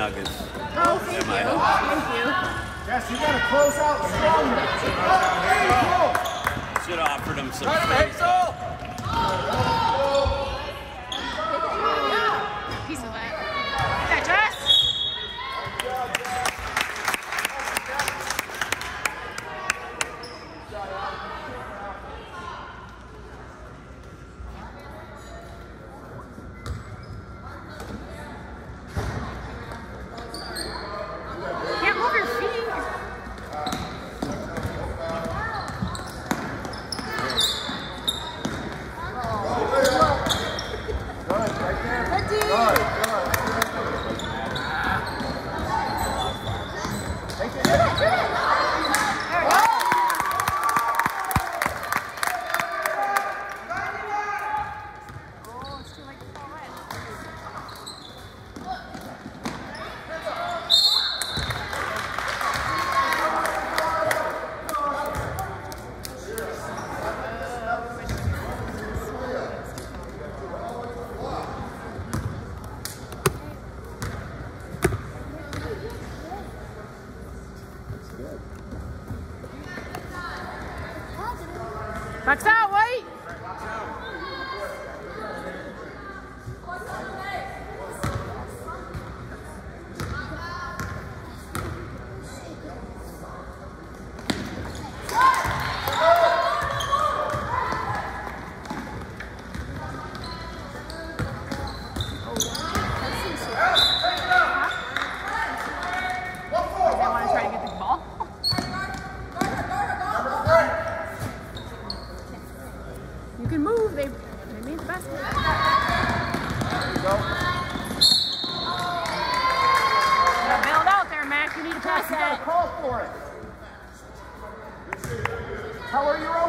nuggets. Oh, thank you. Thank you. Yes, you got to close out strong. Oh, there you go. Should have offered him some. Right, Hazel. Max out. for it. How are you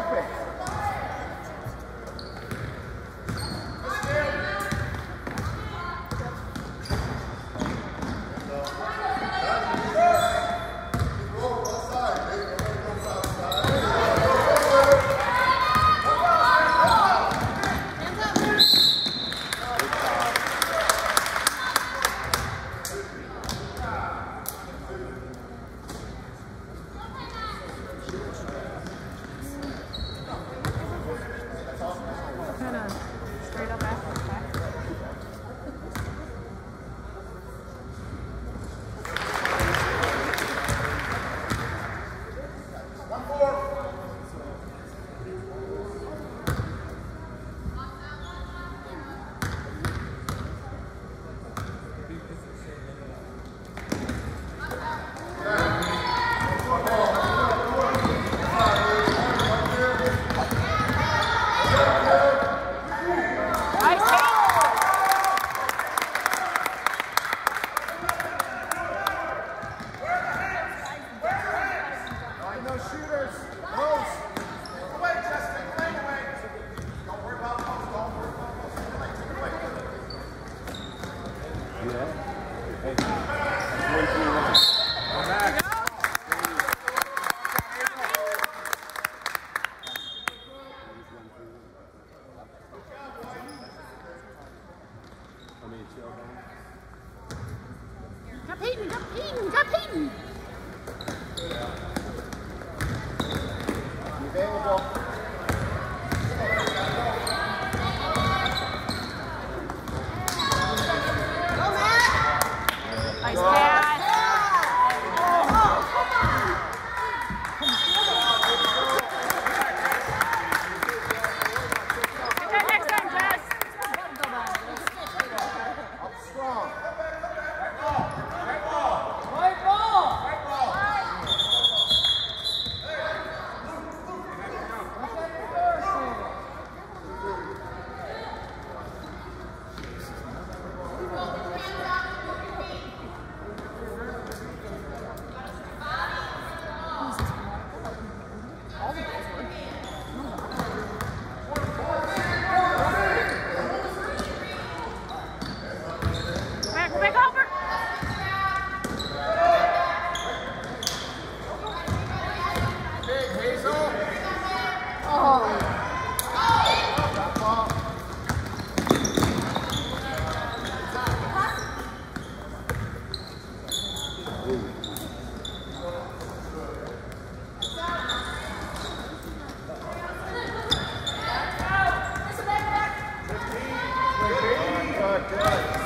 Good.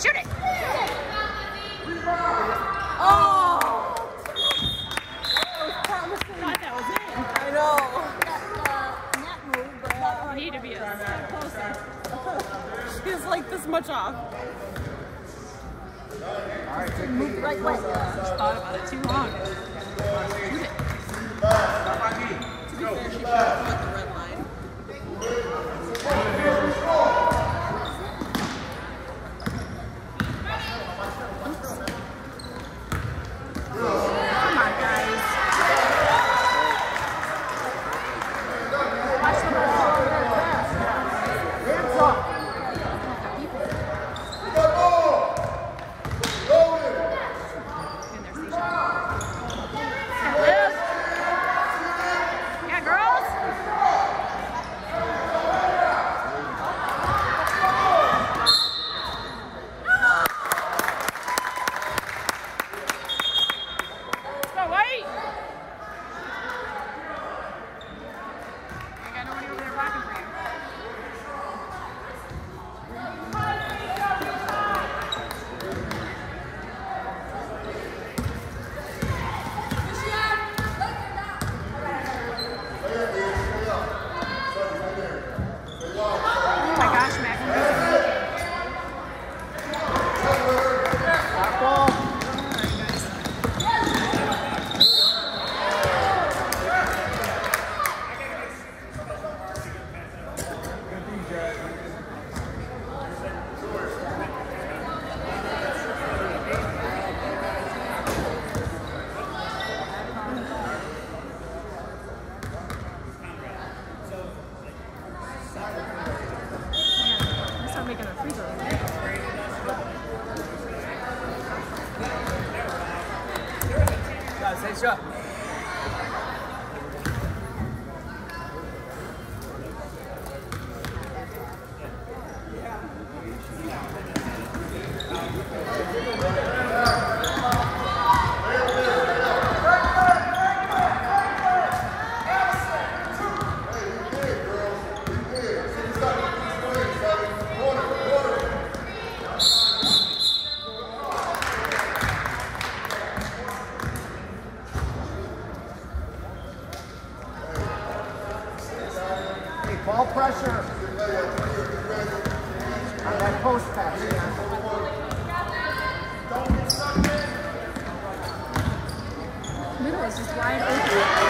Shoot it! No pressure. On that post pass. Middle is just wide open.